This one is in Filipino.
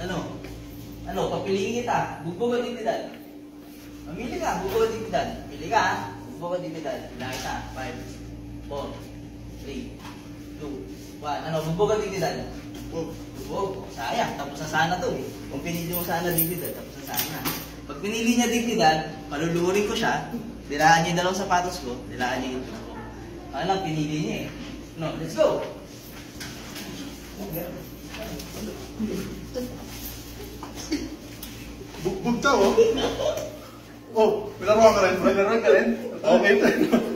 Ano? Ano, papiliin kita. Bugbog o dignidad? Mamili ka, bugbog o dignidad? Pili ka? Bugbog o dignidad? Bilang kita. 5, 4, 3, 2, 1. Ano, bugbog o dignidad? Bugbog. Sayang, tapos na sana to eh. Kung pinili mo sana dignidad, tapos na sana. Pag pinili niya dignidad, paluluhurin ko siya, dilaan niya yung dalawang sapatos ko, dilaan niya yung ko. Ano lang, pinili niya eh. No, let's go! Bugbog ka, oh. Oh, may laruan ka rin. May laruan ka rin. Okay.